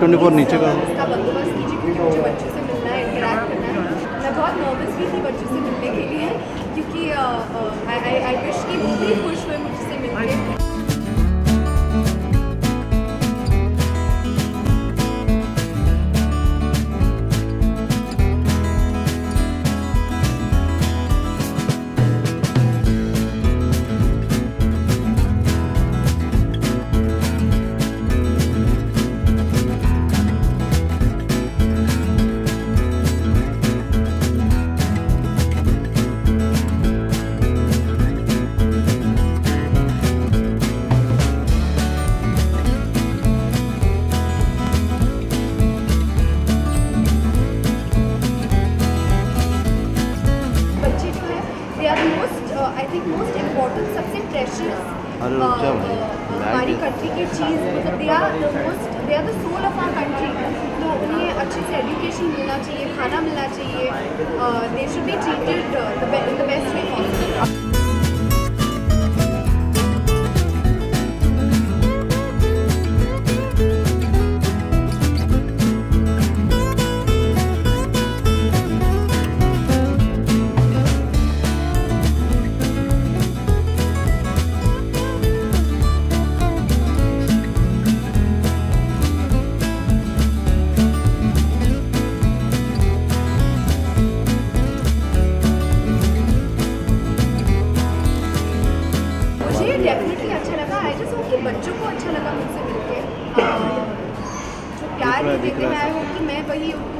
Twenty four नीचे का। बहुत नर्वस भी थी बच्चों से मिलने के लिए, क्योंकि आई विश कि वो भी थिंक मोस्ट इम्पोर्टेंट सबसे प्रेशियस जाओ भाई, हमारी कंट्री की चीज़ मतलब they are the most they are the soul of our country तो उन्हें अच्छे से एजुकेशन मिलना चाहिए खाना मिलना चाहिए they should be treated the best way I कि बच्चों को अच्छा लगा मुझसे मिलकर जो प्यार देखने में आया आई कि मैं वही उनको